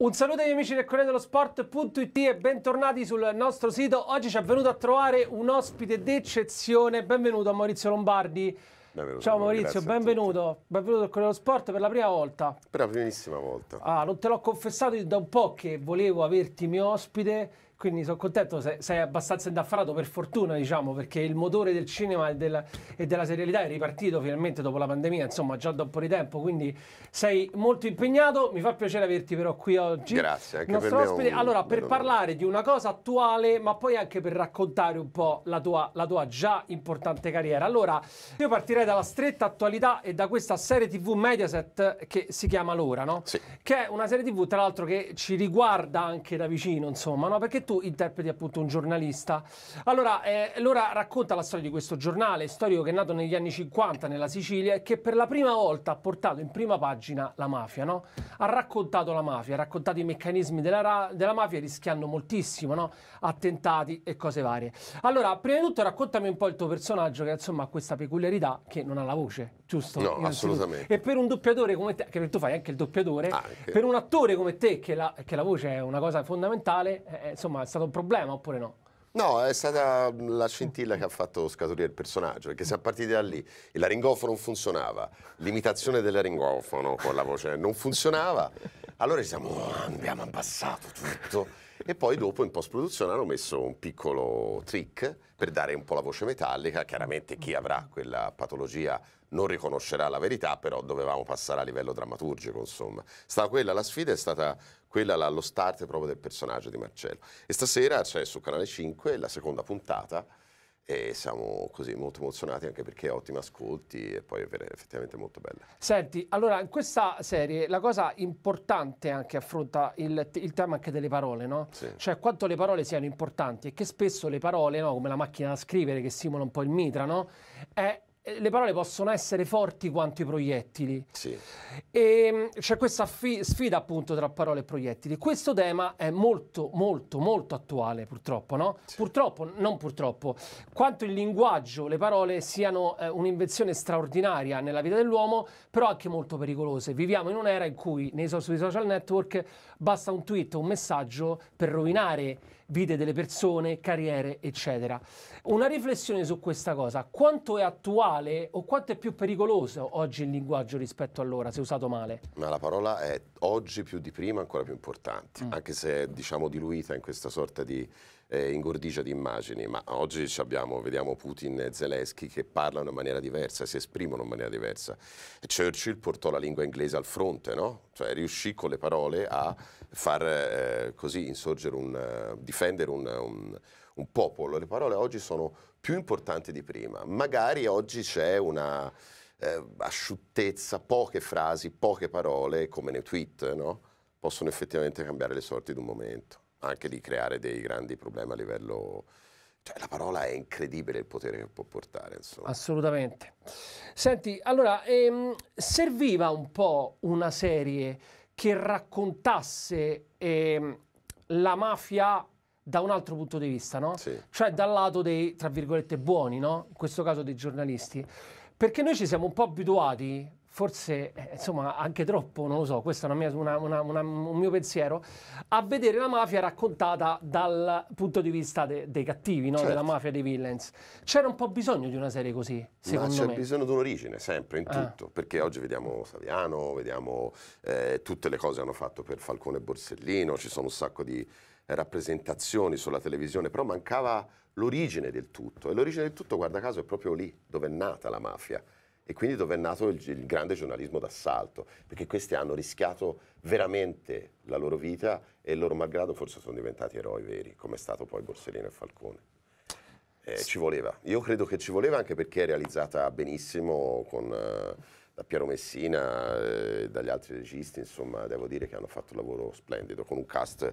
Un saluto agli amici del Corriere dello Sport.it e bentornati sul nostro sito. Oggi ci è venuto a trovare un ospite d'eccezione. Benvenuto a Maurizio Lombardi. Benvenuto, Ciao Maurizio, benvenuto. Benvenuto al Corriere dello Sport per la prima volta. Per la primissima volta. Ah, non te l'ho confessato da un po' che volevo averti mio ospite quindi sono contento, sei, sei, abbastanza indaffarato per fortuna, diciamo, perché il motore del cinema e della, e della, serialità è ripartito finalmente dopo la pandemia, insomma, già da un po' di tempo, quindi sei molto impegnato. Mi fa piacere averti però qui oggi. Grazie, anche per me ospite. Allora, per parlare di una cosa attuale, ma poi anche per raccontare un po' la tua, la tua già importante carriera. Allora, io partirei dalla stretta attualità e da questa serie TV Mediaset che si chiama L'Ora, no? Sì. Che è una serie TV, tra l'altro, che ci riguarda anche da vicino, insomma, no? Perché tu interpreti appunto un giornalista. Allora, eh, allora racconta la storia di questo giornale storico che è nato negli anni 50 nella Sicilia e che per la prima volta ha portato in prima pagina la mafia, no? Ha raccontato la mafia, ha raccontato i meccanismi della, della mafia rischiando moltissimo, no? Attentati e cose varie. Allora, prima di tutto raccontami un po' il tuo personaggio che insomma ha questa peculiaria che non ha la voce, giusto? No, assolutamente. E per un doppiatore come te, che tu fai anche il doppiatore, ah, per un attore come te che la, che la voce è una cosa fondamentale, eh, insomma è stato un problema oppure no? No, è stata la scintilla che ha fatto scaturire il personaggio, perché siamo partiti da lì. Il laringofono non funzionava, l'imitazione del laringofono con la voce non funzionava. Allora diciamo, abbiamo abbassato tutto. E poi dopo in post-produzione hanno messo un piccolo trick per dare un po' la voce metallica. Chiaramente chi avrà quella patologia non riconoscerà la verità, però dovevamo passare a livello drammaturgico, insomma. Stata quella la sfida, è stata quella lo start proprio del personaggio di Marcello. E stasera c'è su Canale 5 la seconda puntata e siamo così molto emozionati anche perché ottimi ascolti e poi è effettivamente molto bella. Senti, allora in questa serie la cosa importante anche affronta il, il tema anche delle parole, no? Sì. Cioè quanto le parole siano importanti e che spesso le parole, no, come la macchina da scrivere che simula un po' il mitra, no? È le parole possono essere forti quanto i proiettili. Sì. E ehm, c'è questa sfida appunto tra parole e proiettili. Questo tema è molto, molto, molto attuale purtroppo, no? Sì. Purtroppo, non purtroppo. Quanto il linguaggio, le parole siano eh, un'invenzione straordinaria nella vita dell'uomo, però anche molto pericolose. Viviamo in un'era in cui nei, sui social network basta un tweet, un messaggio per rovinare vite delle persone, carriere, eccetera. Una riflessione su questa cosa, quanto è attuale o quanto è più pericoloso oggi il linguaggio rispetto allora, se usato male? Ma la parola è oggi più di prima ancora più importante, mm. anche se è diciamo diluita in questa sorta di eh, ingordigia di immagini, ma oggi abbiamo, vediamo Putin e Zelensky che parlano in maniera diversa, si esprimono in maniera diversa. Churchill portò la lingua inglese al fronte, no? cioè riuscì con le parole a far eh, così insorgere un, uh, difendere un, un, un popolo. Le parole oggi sono più importanti di prima. Magari oggi c'è una eh, asciuttezza, poche frasi, poche parole, come nei tweet, no? possono effettivamente cambiare le sorti di un momento anche di creare dei grandi problemi a livello... Cioè, la parola è incredibile il potere che può portare. Insomma. Assolutamente. Senti, allora, ehm, serviva un po' una serie che raccontasse ehm, la mafia da un altro punto di vista, no? Sì. Cioè dal lato dei, tra virgolette, buoni, no? In questo caso dei giornalisti. Perché noi ci siamo un po' abituati forse eh, insomma anche troppo, non lo so, questo è una mia, una, una, un mio pensiero, a vedere la mafia raccontata dal punto di vista de, dei cattivi, no? certo. della mafia dei villains. C'era un po' bisogno di una serie così, secondo Ma me. c'è bisogno di un'origine, sempre, in ah. tutto, perché oggi vediamo Saviano, vediamo eh, tutte le cose che hanno fatto per Falcone e Borsellino, ci sono un sacco di rappresentazioni sulla televisione, però mancava l'origine del tutto, e l'origine del tutto, guarda caso, è proprio lì, dove è nata la mafia e quindi dove è nato il, il, grande giornalismo d'assalto, perché questi hanno rischiato veramente la loro vita e loro malgrado forse sono diventati eroi veri, come è stato poi Borsellino e Falcone. Eh, ci voleva, io credo che ci voleva anche perché è realizzata benissimo con, eh, da Piero Messina e eh, dagli altri registi, insomma devo dire che hanno fatto un lavoro splendido, con un cast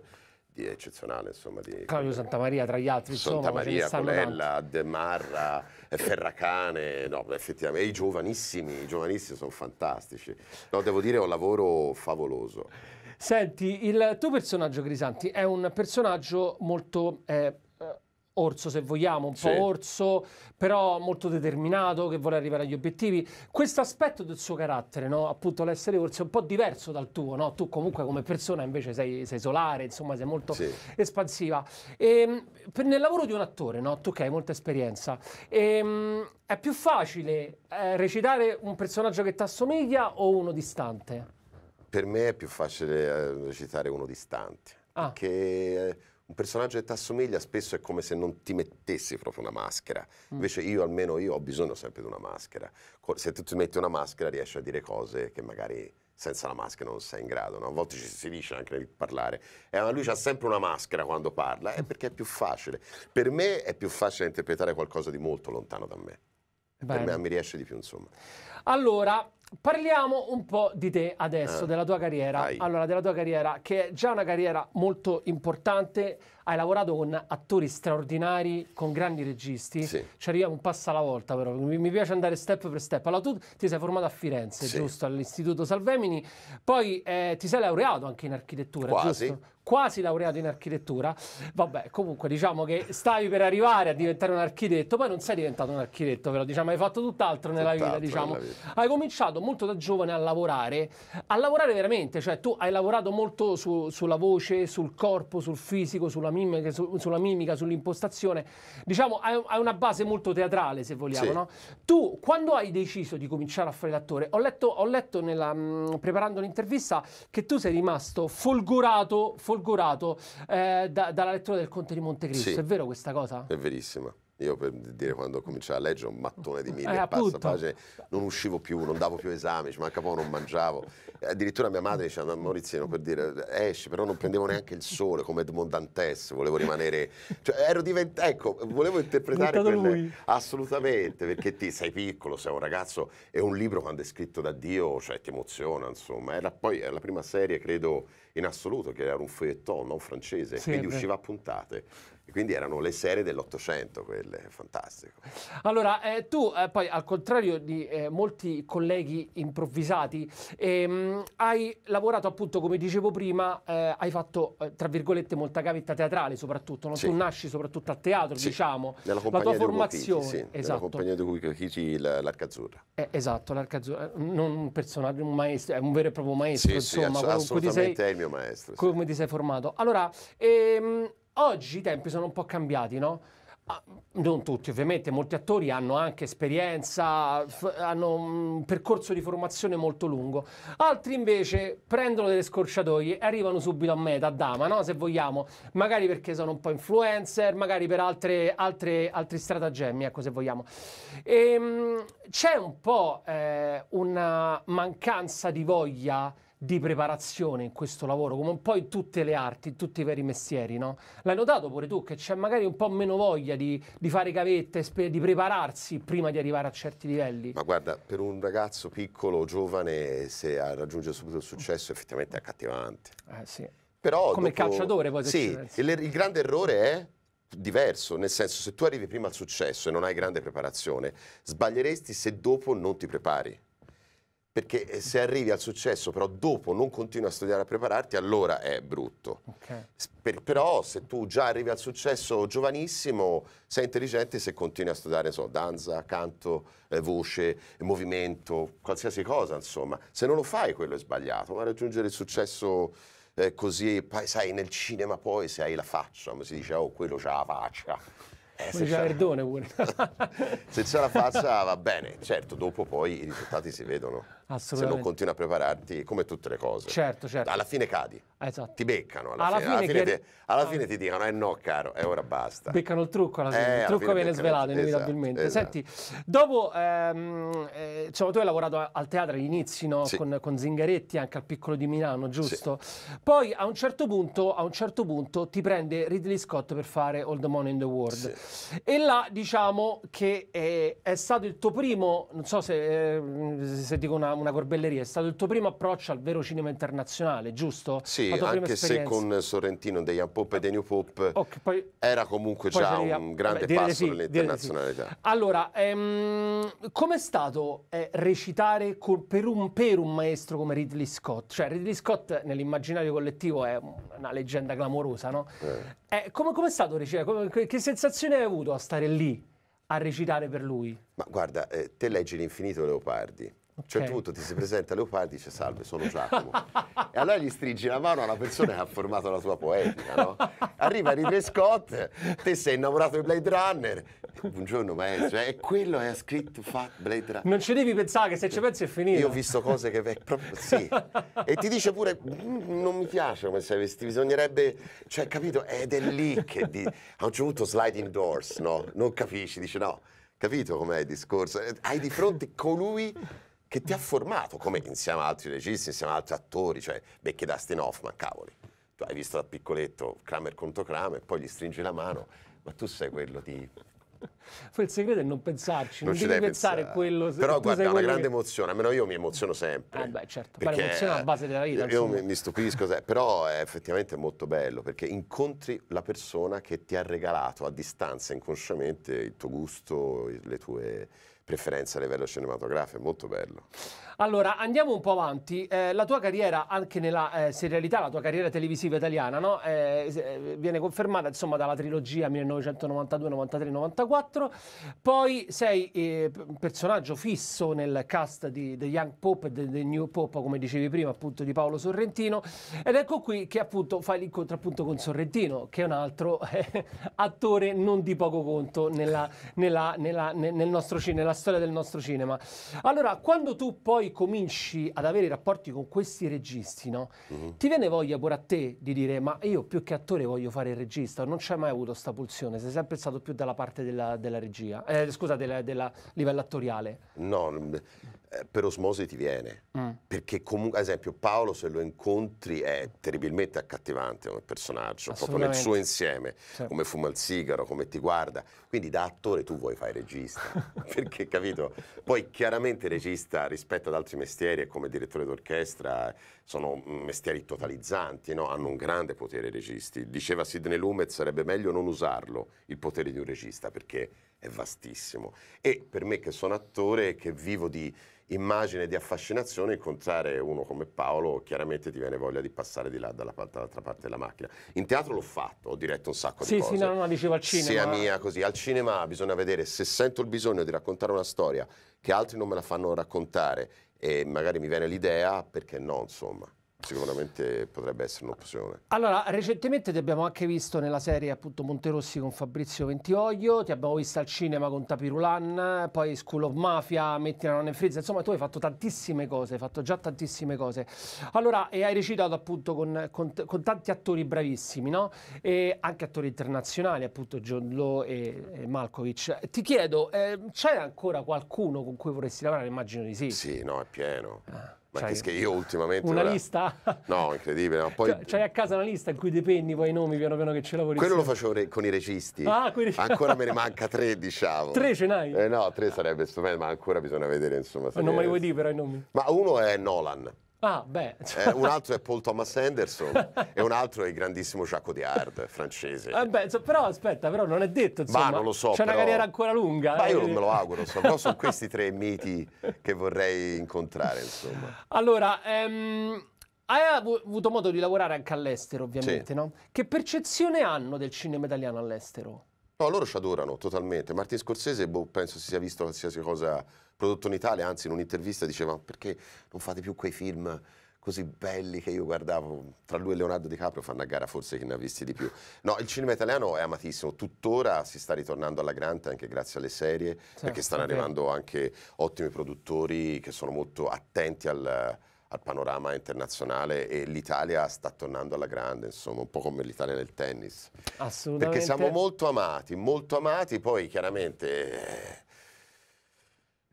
di eccezionale, insomma. Di, Claudio Santamaria tra gli altri, Santa insomma, Maria, Colella, De Marra, Ferracane, no, effettivamente, i giovanissimi, i giovanissimi sono fantastici. No, devo dire, è un lavoro favoloso. Senti, il tuo personaggio, Grisanti, è un personaggio molto... Eh, orso se vogliamo, un Sì. po' orso, però molto determinato, che vuole arrivare agli obiettivi. Questo aspetto del suo carattere, no? appunto l'essere orso, è un po' diverso dal tuo, no? tu comunque come persona invece sei, sei solare, insomma sei molto Sì. espansiva. E, per- nel lavoro di un attore, no? tu che hai molta esperienza, ehm, è più facile eh, recitare un personaggio che ti assomiglia o uno distante? Per me è più facile eh, recitare uno distante, Ah. perché eh, un personaggio che ti assomiglia spesso è come se non ti mettessi proprio una maschera. Mm. Invece io, almeno io, ho bisogno sempre di una maschera. Se tu ti metti una maschera riesci a dire cose che magari senza la maschera non sei in grado. no? A volte ci si dice anche nel parlare, eh, ma lui ha sempre una maschera quando parla, è perché è più facile. Per me è più facile interpretare qualcosa di molto lontano da me. Per Bene. me mi riesce di più, insomma. Allora, parliamo un po' di te adesso, Ah, della tua carriera. vai. Allora, della tua carriera, che è già una carriera molto importante. Hai lavorato con attori straordinari, con grandi registi. Sì. Ci arriviamo un passo alla volta, però. Mi, mi piace andare step per step. Allora, tu ti sei formato a Firenze, Sì. giusto? All'Istituto Salvemini. Poi eh, ti sei laureato anche in architettura, Quasi. giusto? Quasi laureato in architettura. Vabbè, comunque diciamo che stavi per arrivare a diventare un architetto, poi non sei diventato un architetto, però diciamo hai fatto tutt'altro nella vita, Tutt'altro diciamo. nella vita. Hai cominciato molto da giovane a lavorare, a lavorare veramente, cioè tu hai lavorato molto su- sulla voce, sul corpo, sul fisico, sulla mimica, su- sulla mimica, sull'impostazione. Diciamo, hai, hai una base molto teatrale, se vogliamo, Sì. no? Tu, quando hai deciso di cominciare a fare l'attore, ho letto, ho letto nella, mh, preparando l'intervista che tu sei rimasto folgorato, folgorato eh, da- dalla lettura del Conte di Montecristo. Sì. È vero questa cosa? È verissima. Io per dire quando ho cominciato a leggere un mattone di mille Eh, passa pagine, non uscivo più, non davo più esami, ci manca poco, non mangiavo. Addirittura mia madre diceva, Maurizio, per dire, esci, però non prendevo neanche il sole come Edmond Dantes, volevo rimanere... Cioè, ero diventato, ecco, volevo interpretare quelle... Assolutamente, perché ti sei piccolo, sei un ragazzo e un libro quando è scritto da Dio, cioè ti emoziona, insomma. Era poi era la prima serie, credo, in assoluto, che era un feuilleton, non francese, Sì, quindi usciva a puntate. E quindi erano le serie dell'Ottocento quelle, fantastico. Allora, eh, tu eh, poi al contrario di eh, molti colleghi improvvisati, ehm, hai lavorato appunto, come dicevo prima, eh, hai fatto, eh, tra virgolette, molta gavetta teatrale soprattutto, no? Sì. tu nasci soprattutto a teatro, Sì, diciamo, Nella la tua compagnia di Ugo formazione, Chiti, sì, nella esatto, compagnia di Chiti, l- l'Arca Azzurra. Esatto, l'Arca Azzurra, eh, non un personaggio, un maestro, è un vero e proprio maestro, Sì, sì, insomma, ass- con cui ti sei, assolutamente è il mio maestro. sì. come ti sei formato. Allora, ehm, oggi i tempi sono un po' cambiati, no? Ah, Non tutti, ovviamente, molti attori hanno anche esperienza, hanno un percorso di formazione molto lungo. Altri invece prendono delle scorciatoie e arrivano subito a meta, a dama, no? se vogliamo, magari perché sono un po' influencer, magari per altre, altre, altri stratagemmi, ecco se vogliamo. Ehm, c'è un po' eh, una mancanza di voglia di preparazione in questo lavoro, come un po' in tutte le arti, in tutti i veri mestieri, no? L'hai notato pure tu che c'è magari un po' meno voglia di, di fare gavette, di prepararsi prima di arrivare a certi livelli? Ma guarda, per un ragazzo piccolo, giovane, se raggiunge subito il successo, effettivamente è accattivante. Eh, sì. Però Come dopo- calciatore, poi, Sì, il, il grande errore è diverso, nel senso se tu arrivi prima al successo e non hai grande preparazione, sbaglieresti se dopo non ti prepari. Perché eh, se arrivi al successo però dopo non continui a studiare a prepararti, allora è brutto. Ok. S- per- però se tu già arrivi al successo giovanissimo, sei intelligente se continui a studiare, so, danza, canto, eh, voce, movimento, qualsiasi cosa, insomma. Se non lo fai, quello è sbagliato, ma raggiungere il successo eh, così, poi sai, nel cinema poi se hai la faccia, come si dice, oh, quello c'ha la faccia. Eh, se c'è pure. se c'è la faccia va bene, certo, dopo poi i risultati si vedono. Se non Assolutamente. continui a prepararti, come tutte le cose. Certo, certo. Alla fine cadi, Esatto. ti beccano, alla, Alla fine, alla fine fine che- ti, alla Ah. fine ti dicono, eh no caro, e ora basta. Beccano il trucco alla fine, Eh, il trucco fine viene svelato esatto, inevitabilmente. esatto. Senti, dopo, ehm, eh, insomma, tu hai lavorato al teatro agli inizi, no? Sì. con, con Zingaretti anche al Piccolo di Milano, giusto? Poi a un certo punto, a un certo punto ti prende Ridley Scott per fare All the Money in the World. E là diciamo che è, è stato il tuo primo, non so se, eh, se dico una, una corbelleria, è stato il tuo primo approccio al vero cinema internazionale, giusto? Sì, anche se con Sorrentino, dei Young Pop e dei New Pop okay, poi, era comunque già un grande vabbè, passo sì, nell'internazionalità. Sì. Allora, ehm, com'è stato eh, recitare con, per, un, per, un, maestro come Ridley Scott? Cioè Ridley Scott nell'immaginario collettivo è una leggenda clamorosa, no? Eh. Eh, come, com'è stato recitare? Come, che sensazione hai avuto a stare lì? a recitare per lui? Ma guarda, eh, te leggi l'infinito Leopardi. A un certo punto ti si presenta Leopardi e dice salve, sono Giacomo. e allora gli stringi la mano alla persona che ha formato la tua poetica, no? Arriva Ridley Scott, te sei innamorato di Blade Runner, buongiorno maestro, e quello è scritto fa Blade Runner. Non ci devi pensare che se ci pensi è finito. Io ho visto cose che proprio sì. E ti dice pure mm, non mi piace come sei vestito, bisognerebbe, cioè capito, ed è lì che di... a un certo punto sliding doors, no? Non capisci, dice no. Capito com'è il discorso? Hai di fronte colui che ti ha formato, come insieme ad altri registi, insieme ad altri attori, cioè Becchi Dustin Hoffman, cavoli. Tu hai visto da piccoletto Kramer contro Kramer, poi gli stringi la mano, ma tu sei quello di... Il segreto è non pensarci, non, non devi pensare a quello. Però guarda, è una grande che... emozione, almeno io mi emoziono sempre. Eh beh, certo, perché l'emozione è la base della vita. Io mi, mi, stupisco, però è effettivamente molto bello, perché incontri la persona che ti ha regalato a distanza, inconsciamente, il tuo gusto, le tue preferenze a livello cinematografico, è molto bello. Allora, andiamo un po' avanti. Eh, la tua carriera, anche nella eh, serialità, la tua carriera televisiva italiana, no? eh, eh viene confermata insomma dalla trilogia 1992, 93, 94. Poi sei eh, personaggio fisso nel cast di The Young Pope e The New Pope, come dicevi prima, appunto di Paolo Sorrentino. Ed ecco qui che appunto fai l'incontro appunto con Sorrentino, che è un altro eh, attore non di poco conto nella, nella, nella, nel nostro cinema, nella storia del nostro cinema. Allora, quando tu poi cominci ad avere rapporti con questi registi, no? uh-huh. ti viene voglia pure a te di dire ma io più che attore voglio fare il regista, non c'hai mai avuto questa pulsione, sei sempre stato più dalla parte della, della regia, eh, scusa, del livello attoriale. No, per osmosi ti viene, mm. perché comunque, ad esempio, Paolo se lo incontri è terribilmente accattivante come personaggio, proprio nel suo insieme, sì. come fuma il sigaro, come ti guarda, quindi da attore tu vuoi fare regista, perché capito? Poi chiaramente regista rispetto ad altri mestieri e come direttore d'orchestra sono mestieri totalizzanti, no? hanno un grande potere i registi. Diceva Sidney Lumet sarebbe meglio non usarlo, il potere di un regista, perché è vastissimo. E per me che sono attore e che vivo di immagine di affascinazione, incontrare uno come Paolo chiaramente ti viene voglia di passare di là dalla, dall'altra parte della macchina. In teatro l'ho fatto, ho diretto un sacco sì, di cose. Sì, no, no, dicevo al cinema. Sia mia così. Al cinema bisogna vedere se sento il bisogno di raccontare una storia che altri non me la fanno raccontare e magari mi viene l'idea, perché no, insomma sicuramente potrebbe essere un'opzione. Allora, recentemente ti abbiamo anche visto nella serie appunto Monterossi con Fabrizio Ventioglio, ti abbiamo visto al cinema con Tapirulan, poi School of Mafia, Metti la nonna in frizza, insomma tu hai fatto tantissime cose, hai fatto già tantissime cose. Allora, e hai recitato appunto con, con, con tanti attori bravissimi, no? E anche attori internazionali, appunto John Lowe e, e Malkovich. Ti chiedo, eh, c'è ancora qualcuno con cui vorresti lavorare? Immagino di sì. Sì, no, è pieno. Ah. Ma che io ultimamente... Una ora... lista? No, incredibile. No. Poi... C'hai a casa una lista in cui depenni poi i nomi piano piano che ce lavori. Quello lo facevo re- con i registi. Ah, quindi... Ancora me ne manca tre, diciamo. Tre ce n'hai? Eh, no, tre sarebbe stupendo, ma ancora bisogna vedere, insomma. Non me li vuoi dire però i nomi? Ma uno è Nolan. Ah, beh. Eh, un altro è Paul Thomas Anderson e un altro è il grandissimo Jacques Diard, francese. Eh beh, però aspetta, però non è detto, insomma. Ma non lo so, C'è però... una carriera ancora lunga. Ma io non me lo auguro, so, però sono questi tre miti che vorrei incontrare, insomma. Allora, ehm... Hai avuto modo di lavorare anche all'estero, ovviamente, sì. no? Che percezione hanno del cinema italiano all'estero? No, loro ci adorano totalmente. Martin Scorsese, boh, penso si sia visto qualsiasi cosa prodotto in Italia, anzi in un'intervista diceva perché non fate più quei film così belli che io guardavo, tra lui e Leonardo DiCaprio fanno a gara forse chi ne ha visti di più. No, il cinema italiano è amatissimo, tuttora si sta ritornando alla grande anche grazie alle serie, certo, perché stanno arrivando anche ottimi produttori che sono molto attenti al, al panorama internazionale e l'Italia sta tornando alla grande, insomma, un po' come l'Italia nel tennis. Assolutamente. Perché siamo molto amati, molto amati, poi chiaramente... Eh,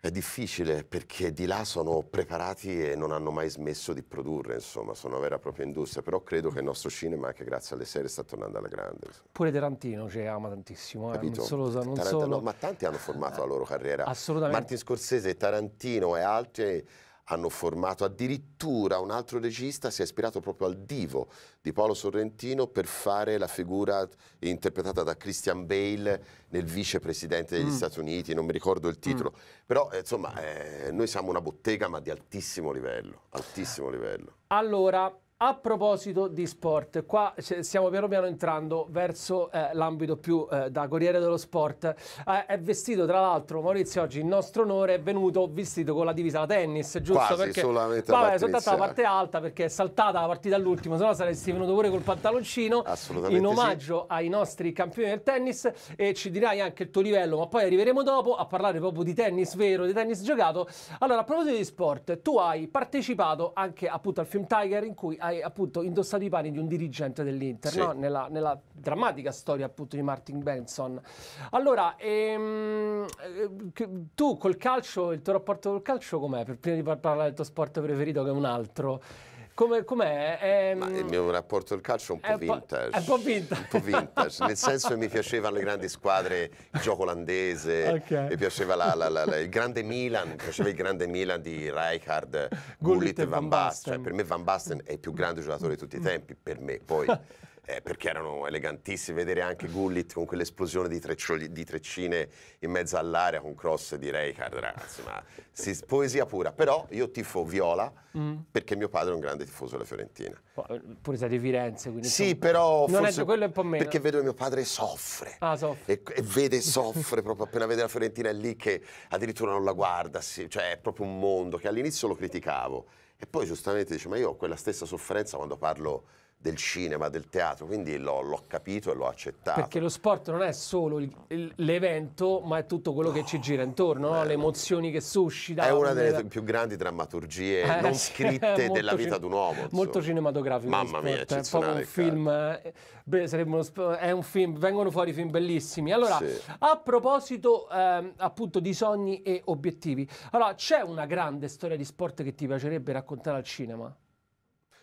è difficile perché di là sono preparati e non hanno mai smesso di produrre, insomma, sono una vera e propria industria, però credo che il nostro cinema, anche grazie alle serie, sta tornando alla grande. Insomma. Pure Tarantino ci ama tantissimo, eh? non solo, non solo... No, ma tanti hanno formato la loro carriera. Assolutamente. Martin Scorsese, Tarantino e altri hanno formato addirittura un altro regista si è ispirato proprio al divo di Paolo Sorrentino per fare la figura interpretata da Christian Bale nel vicepresidente degli mm. Stati Uniti, non mi ricordo il titolo, mm. però eh, insomma eh, noi siamo una bottega ma di altissimo livello, altissimo livello. Allora, a proposito di sport, qua stiamo piano piano entrando verso eh, l'ambito più eh, da Corriere dello Sport. Eh, è vestito, tra l'altro, Maurizio oggi in nostro onore è venuto vestito con la divisa da tennis, giusto? Quasi, perché solamente vabbè, soltanto la parte alta perché è saltata la partita all'ultimo, se no saresti venuto pure col pantaloncino in omaggio sì. ai nostri campioni del tennis e ci dirai anche il tuo livello, ma poi arriveremo dopo a parlare proprio di tennis vero, di tennis giocato. Allora, a proposito di sport, tu hai partecipato anche appunto al film Tiger in cui hai hai appunto indossato i panni di un dirigente dell'Inter, sì. no? nella, nella, drammatica storia appunto di Martin Benson. Allora, ehm, eh, tu col calcio, il tuo rapporto col calcio com'è? Per prima di parlare del tuo sport preferito che è un altro. Come, com'è? È, Ma il mio rapporto al calcio è un po' è vintage. È un po' vintage. Un po' vintage, nel senso che mi piacevano le grandi squadre, il gioco olandese, okay. mi piaceva la, la, la, il grande Milan, mi piaceva il grande Milan di Rijkaard, Gullit e Van Basten. Cioè, per me Van Basten è il più grande giocatore di tutti i tempi, per me. Poi eh, perché erano elegantissimi. Vedere anche Gullit con quell'esplosione di, di, treccine in mezzo all'area con cross di Rijkaard, ragazzi, ma si, poesia pura. Però io tifo viola mm. perché mio padre è un grande tifoso della Fiorentina. Pure sei di Firenze, quindi... Sì, insomma, però non forse è, quello è un po' meno. Perché vedo che mio padre soffre. Ah, soffre. E, e, vede, soffre proprio appena vede la Fiorentina è lì che addirittura non la guarda, sì, cioè è proprio un mondo che all'inizio lo criticavo. E poi giustamente dice, ma io ho quella stessa sofferenza quando parlo del cinema, del teatro, quindi l'ho, l'ho, capito e l'ho accettato. Perché lo sport non è solo il, il, l'evento, ma è tutto quello no, che ci gira intorno, no? le emozioni che suscita. È una delle le... più grandi drammaturgie eh, non scritte della vita di un uomo. Molto cinematografico. Mamma mia, è proprio un film, eh, beh, uno, è un film, vengono fuori film bellissimi. Allora, sì. a proposito eh, appunto di sogni e obiettivi, allora c'è una grande storia di sport che ti piacerebbe raccontare al cinema?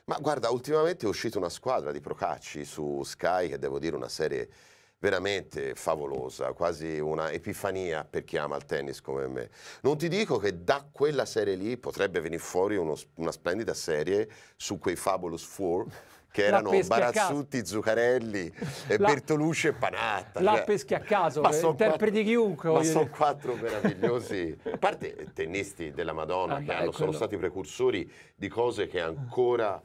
Ma guarda, ultimamente è uscita una squadra di Procacci su Sky che devo dire una serie veramente favolosa, quasi una epifania per chi ama il tennis come me. Non ti dico che da quella serie lì potrebbe venire fuori uno, una splendida serie su quei Fabulous Four che erano Barazzutti, Zuccarelli, e la, Bertolucci e Panatta. La cioè, peschi a caso, ma interpreti chiunque. Ma sono quattro meravigliosi, a parte tennisti della Madonna ah, che hanno, sono stati precursori di cose che ancora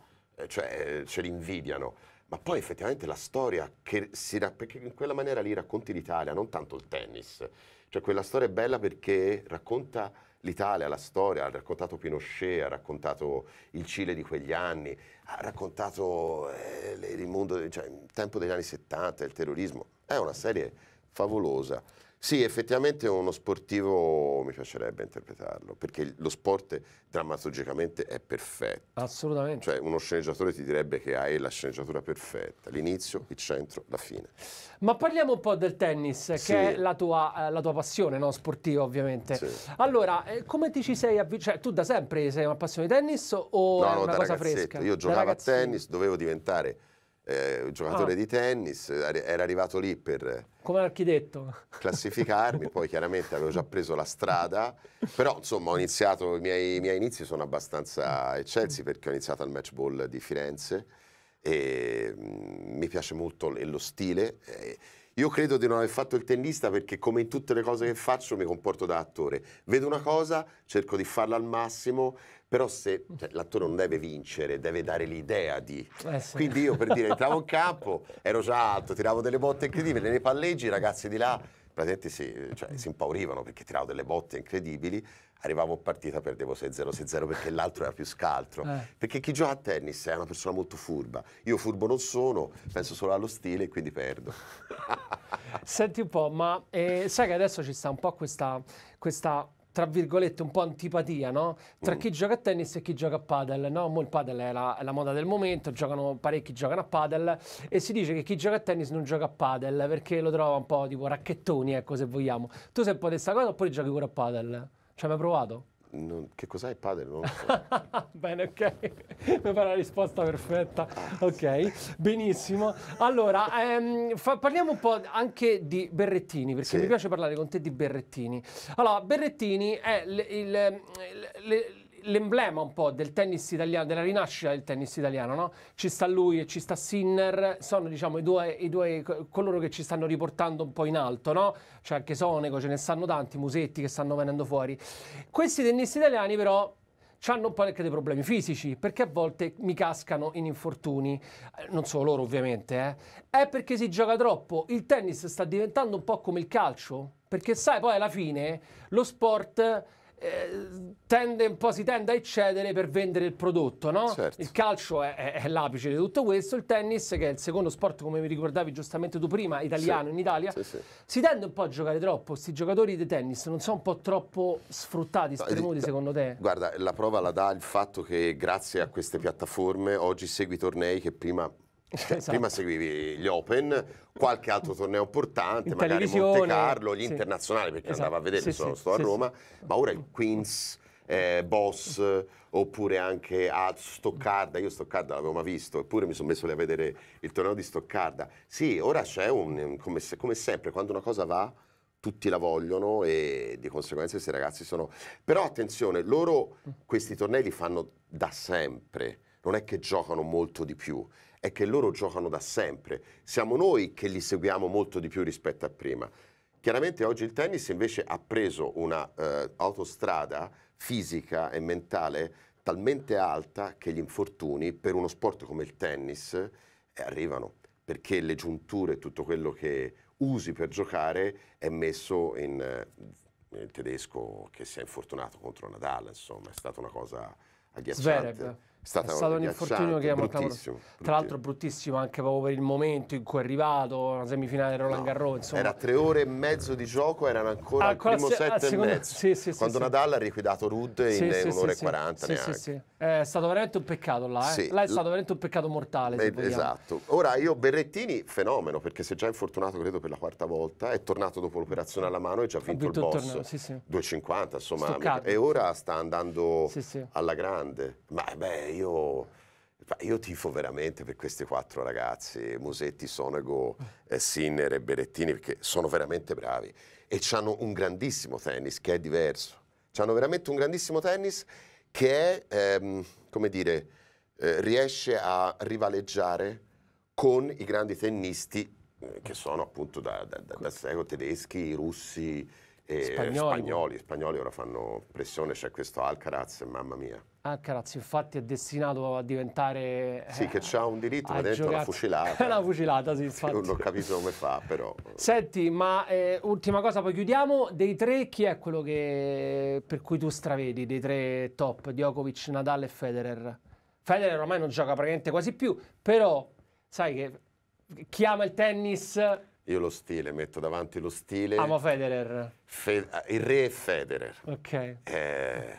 cioè ce li invidiano. Ma poi effettivamente la storia che si perché in quella maniera lì racconti l'Italia, non tanto il tennis. Cioè quella storia è bella perché racconta l'Italia, la storia, ha raccontato Pinochet, ha raccontato il Cile di quegli anni, ha raccontato eh, il mondo, cioè, il tempo degli anni 70, il terrorismo. È una serie favolosa. Sì, effettivamente uno sportivo mi piacerebbe interpretarlo, perché lo sport drammaturgicamente è perfetto. Assolutamente. Cioè uno sceneggiatore ti direbbe che hai la sceneggiatura perfetta, l'inizio, il centro, la fine. Ma parliamo un po' del tennis, che sì. è la tua, eh, la tua, passione no? sportiva ovviamente. Sì. Allora, eh, come ti ci sei avvicinato? Cioè, tu da sempre sei una passione di tennis o no, è no, una cosa ragazzetto. fresca? Io giocavo a tennis, dovevo diventare eh, giocatore ah. di tennis, era arrivato lì per... Come architetto. Classificarmi, poi chiaramente avevo già preso la strada, però insomma ho iniziato, i miei, i miei inizi sono abbastanza eccelsi perché ho iniziato al match ball di Firenze e mh, mm, mi piace molto lo stile. Eh, io credo di non aver fatto il tennista perché come in tutte le cose che faccio mi comporto da attore. Vedo una cosa, cerco di farla al massimo, però se cioè, l'attore non deve vincere, deve dare l'idea di... Eh sì. Quindi io per dire entravo in campo, ero già alto, tiravo delle botte incredibili, nei palleggi i ragazzi di là praticamente si, cioè, si impaurivano perché tiravo delle botte incredibili, arrivavo a partita perdevo 6-0, 6-0 perché l'altro era più scaltro. Eh. Perché chi gioca a tennis è una persona molto furba. Io furbo non sono, penso solo allo stile e quindi perdo. Senti un po', ma eh, sai che adesso ci sta un po' questa, questa tra virgolette un po' antipatia no? tra mm. chi gioca a tennis e chi gioca a padel no? Mo il padel è la, è la, moda del momento giocano, parecchi giocano a padel e si dice che chi gioca a tennis non gioca a padel perché lo trova un po' tipo racchettoni ecco se vogliamo tu sei un po' di questa cosa oppure giochi pure a padel? Ci hai mai provato? Non, che cos'è il padel? Non lo so. Bene, ok. Mi pare la risposta perfetta. Ok, benissimo. Allora, ehm, fa, parliamo un po' anche di Berrettini, perché sì. mi piace parlare con te di Berrettini. Allora, Berrettini è il, il, il, l'emblema un po' del tennis italiano, della rinascita del tennis italiano, no? Ci sta lui e ci sta Sinner, sono diciamo i due, i due coloro che ci stanno riportando un po' in alto, no? C'è anche Sonego, ce ne stanno tanti, Musetti che stanno venendo fuori. Questi tennisti italiani però hanno un po' anche dei problemi fisici, perché a volte mi cascano in infortuni, eh, non solo loro ovviamente, eh. è perché si gioca troppo. Il tennis sta diventando un po' come il calcio, perché sai, poi alla fine lo sport tende un po', si tende a eccedere per vendere il prodotto, no? Certo. Il calcio è, è, è, l'apice di tutto questo, il tennis, che è il secondo sport, come mi ricordavi giustamente tu prima, italiano sì. in Italia, sì, sì. si tende un po' a giocare troppo. Questi giocatori di tennis non sono un po' troppo sfruttati, spremuti, no, secondo te? Guarda, la prova la dà il fatto che grazie a queste piattaforme oggi segui tornei che prima cioè, esatto. Prima seguivi gli Open, qualche altro torneo importante, In magari Monte Carlo, gli sì. internazionali, perché Esatto. andava a vedere, Sì, sono sì, sto a Roma, ma ora il Queens, eh, Boss, oppure anche a Stoccarda, io Stoccarda l'avevo mai visto, eppure mi sono messo lì a vedere il torneo di Stoccarda. Sì, ora c'è un, come, se- come sempre, quando una cosa va, tutti la vogliono e di conseguenza questi ragazzi sono... Però attenzione, loro questi tornei li fanno da sempre, non è che giocano molto di più, è che loro giocano da sempre. Siamo noi che li seguiamo molto di più rispetto a prima. Chiaramente oggi il tennis invece ha preso una eh, fisica e mentale talmente alta che gli infortuni per uno sport come il tennis eh, arrivano, perché le giunture tutto quello che usi per giocare è messo in... eh, il tedesco che si è infortunato contro Nadal, insomma, è stata una cosa agghiacciante. Zverev. È, stata È stato un infortunio che mancato- bruttissimo, Tra l'altro bruttissimo anche proprio per il momento in cui è arrivato, una semifinale Roland No, Garros, insomma. Era tre ore e mezzo di gioco, erano ancora al Ancora primo se- set al e secondo- mezzo. sì, sì, quando sì. Nadal ha liquidato Rudd in un'ora e sì. 40 Sì, neanche. sì. È stato veramente un peccato là, eh. Sì. Là è stato veramente un peccato mortale, Eh, vogliamo. esatto. Ora io Berrettini, fenomeno, perché si è già infortunato credo per la quarta volta, è tornato dopo l'operazione alla mano e già ha vinto, vinto il boss. torneo, sì, sì. 2,50 insomma, Stoccarda. e ora sta andando alla grande. Ma beh, io, io tifo veramente per questi quattro ragazzi, Musetti, Sonego, eh, Sinner e Berrettini, perché sono veramente bravi e hanno un grandissimo tennis che è diverso. Hanno veramente un grandissimo tennis che è, ehm, come dire, eh, riesce a rivaleggiare con i grandi tennisti eh, che sono appunto da, da, da, da tedeschi, russi e Spagnoli. spagnoli. Spagnoli ora fanno pressione, c'è questo Alcaraz, mamma mia. Alcaraz infatti è destinato a diventare... Sì, eh, che c'ha un diritto, ha ma dentro una fucilata. una fucilata, sì, infatti. Non ho capito come fa, però. Senti, ma eh, ultima cosa, poi chiudiamo. Dei tre, chi è quello che, per cui tu stravedi? Dei tre top, Djokovic, Nadal e Federer? Federer ormai non gioca praticamente quasi più, però sai che chi ama il tennis Io lo stile, metto davanti lo stile. ama Federer. Fe- il re è Federer. Ok. Eh,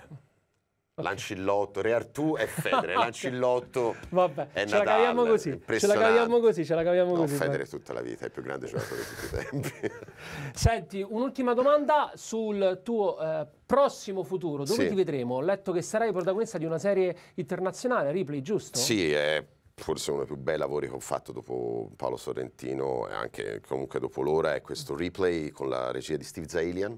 L'ancillotto, Re Artù è Federer, l'ancillotto Vabbè, è ce la Nadal, caviamo così. Ce la caviamo così, ce la caviamo No, così. Federer tutta la vita, è il più grande giocatore di tutti i tempi. Senti, un'ultima domanda sul tuo eh, prossimo futuro. Dove Sì. ti vedremo? Ho letto che sarai protagonista di una serie internazionale, Ripley, giusto? Sì, è forse uno dei più bei lavori che ho fatto dopo Paolo Sorrentino e anche comunque dopo l'ora è questo replay con la regia di Steve Zailian.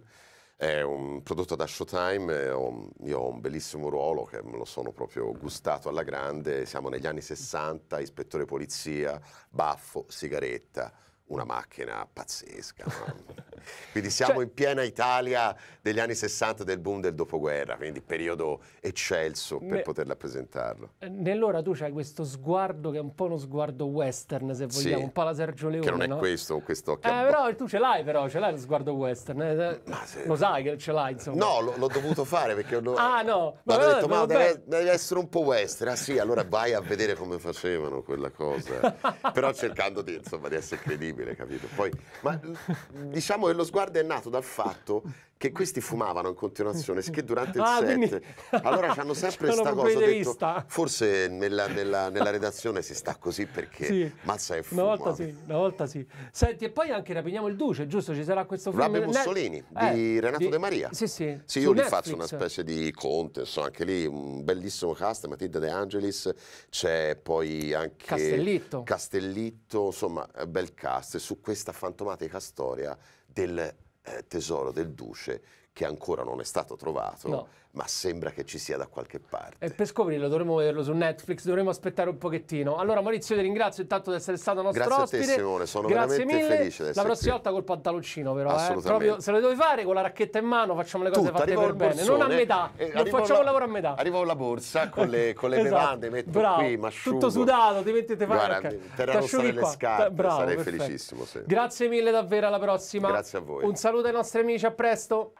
È un prodotto da Showtime, e ho- io ho un bellissimo ruolo che me lo sono proprio gustato alla grande. Siamo negli anni 60, ispettore polizia, baffo, sigaretta, una macchina pazzesca. Quindi siamo Cioè- in piena Italia degli anni 60 del boom del dopoguerra, quindi periodo eccelso per Ne- poterla presentarlo. Eh, Nell'ora tu c'hai questo sguardo che è un po' uno sguardo western, se Sì, vogliamo, un po' la Sergio Leone, Che non è no? questo, questo Eh, a bo- però tu ce l'hai però, ce l'hai lo sguardo western. eh, Ma se- Lo sai che ce l'hai, insomma. No, l'ho, dovuto fare perché lo- Ah, no. hanno Vabbè, detto, ma deve, deve essere un po' western. Ah sì, allora vai a vedere come facevano quella cosa. Però cercando di, insomma, di essere credibile, capito? Poi, ma diciamo che lo sguardo è nato dal fatto che questi fumavano in continuazione, che durante il Ah, set, quindi- allora hanno sempre questa cosa, di detto, forse nella, nella- nella redazione si sta così perché Sì. mazza è Una fumo. volta sì, una volta sì. Senti, e poi anche Rapiniamo il Duce, giusto? Ci sarà questo film... Rabbe Mussolini, di Renato De Maria. Sì, sì. Sì, su io li Netflix. faccio una specie di conte, insomma, anche lì un bellissimo cast, Matilda De Angelis, c'è poi anche Castellitto. Castellitto, insomma, eh, bel cast su questa fantomatica storia del eh, tesoro del duce che ancora non è stato trovato, No. ma sembra che ci sia da qualche parte. E per scoprirlo dovremo vederlo su Netflix, dovremo aspettare un pochettino. Allora Maurizio ti ringrazio intanto di essere stato nostro Grazie a te, ospite. Simone, sono Grazie veramente mille. felice di La prossima qui. volta col pantaloncino però, eh. Assolutamente. Proprio se lo devi fare con la racchetta in mano, facciamo le cose Tutto, fatte per al bene, non a borsone, metà. eh, non facciamo il lavoro a metà. Arrivo alla borsa con le, con le Esatto. bevande, metto Bravo. qui, mi asciugo. Tutto sudato, ti metti te fai Guarda, ok. terra Ti rossa asciughi nelle qua. scarpe, Bravo, sarei perfetto. felicissimo, sì. Grazie mille davvero, alla prossima. Grazie a voi. Un saluto ai nostri amici, a presto.